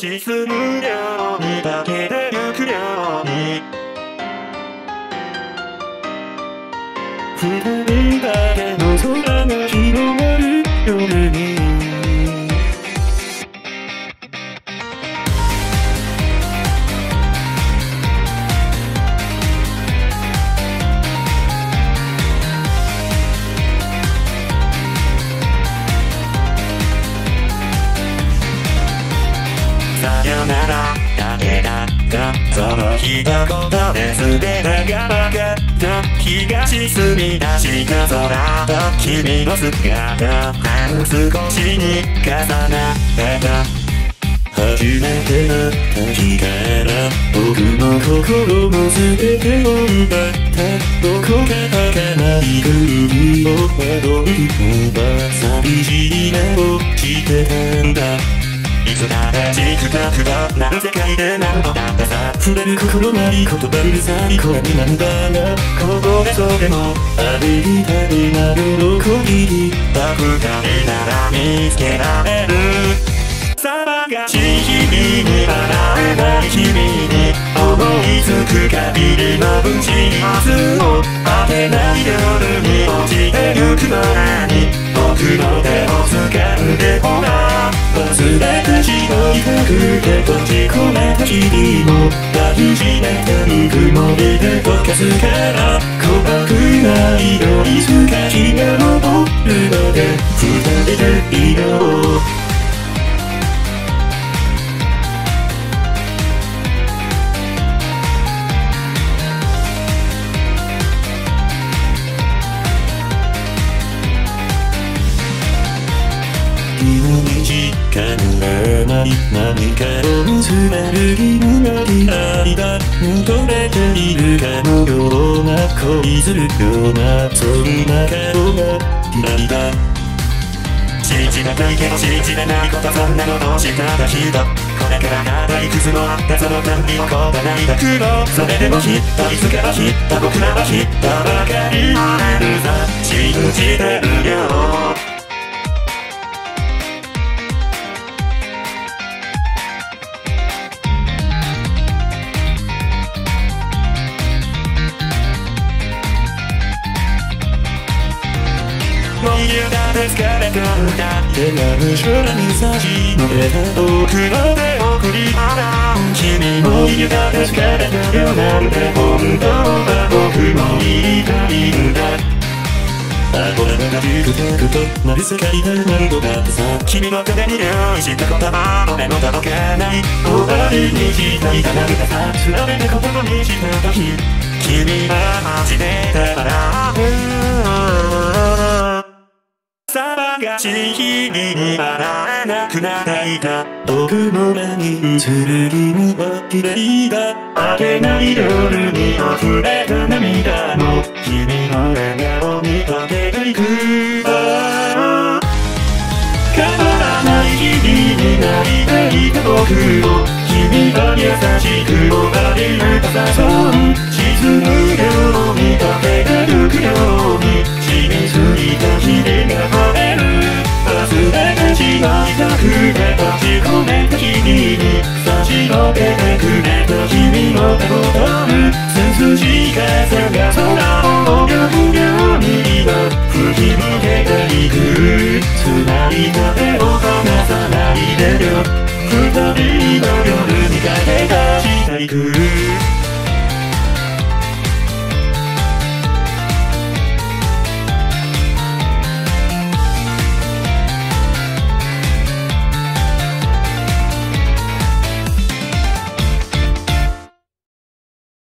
沈むようにだけでゆくように二人だけの空が広がる夜に。ったその一言で全てが分かった気が沈み出した空と君の姿半少しに重なってた初めて会った日から僕の心も全てを奪ったどこか儚い空気を惑い飛ば寂しい目をしてたつだってチクタクだなん世界でなんとだってさ触れる心ない言葉うるさい声にな。んだがここでそれもありきたりな喜び僕がいなら見つけられる騒がしい日々に笑えない君に思いつく限りのぶち圧を当てない夜忘れてしまいたくて閉じ込めた日々も抱きしめたぬくもりで溶かすから細かな色いつか日が昇るので二人でいよう今に時間がない何かを見つめる義務が間求めているかのような恋するようなそんな顔が開いた信じがたいけど信じれないことそんなのどうしただ人これからがいくつもあってその間に起こらないだ苦労それでもきっといつかはきっと僕らはきっとわかり合えるさ信じてるよう家だって疲れたんだ手が無性に差し伸べた僕の手を振り払う君も家だって疲れたよなんて本当は僕も言いたいんだ憧れがビクタクとなる世界で何度だってさ君の手に用意した言葉俺の届かない終わりにしたいかなんてさ調べて言葉にした時君は初めて騒がしい日々に笑えなくなっていた僕の目に映る君は綺麗だ。明けない夜に溢れた涙も君の笑顔に溶けていく変わらない日々になりたいた僕を君が優しく終わりるかさそう沈むように溶けてゆくように染みついたしまいたくて閉じ込めた君に差し伸べてくれた君の手を取る。涼しい風が空を泳ぐように今吹き抜けていく繋いだ手を離さないでよ二人の夜に駆け出していく